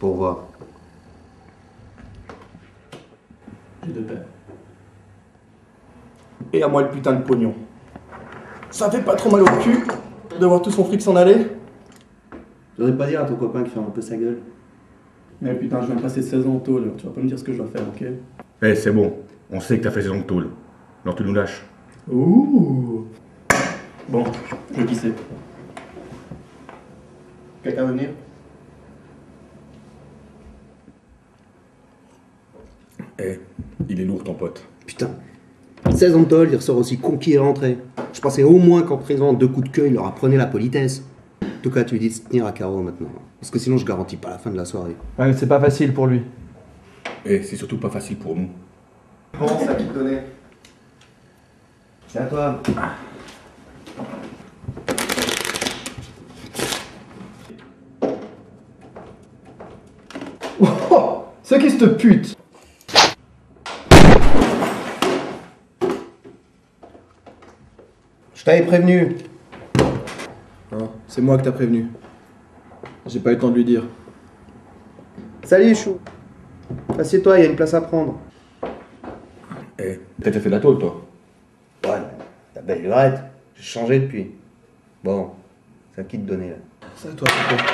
Pour voir. J'ai deux paires. Et à moi le putain de pognon. Ça fait pas trop mal au cul de voir tout son fric s'en aller J'aurais pas dire à ton copain qui ferme un peu sa gueule. Mais putain, je viens de passer 16 ans en tôle, tu vas pas me dire ce que je dois faire, ok? Eh, c'est bon. On sait que t'as fait saison de tôle. Alors tu nous lâches. Ouh Bon, je qui c'est. Quelqu'un veut venir? Eh, il est lourd ton pote. Putain. 16 ans de tôle, il ressort aussi conquis et rentré. Je pensais au moins qu'en prenant deux coups de queue, il leur apprenait la politesse. En tout cas, tu lui dis de se tenir à carreau maintenant. Parce que sinon, je garantis pas la fin de la soirée. Ouais, mais c'est pas facile pour lui. Eh, c'est surtout pas facile pour nous. Bon, ça qui te donnait. C'est à toi. Oh C'est qui cette pute? Je t'avais prévenu. Non, c'est moi que t'as prévenu. J'ai pas eu le temps de lui dire. Salut, chou. Assieds-toi, il y a une place à prendre. Eh, t'as déjà fait de la tôle, toi? Ouais, ta belle lurette. J'ai changé depuis. Bon, c'est à qui te donner là? C'est à toi, c'est toi.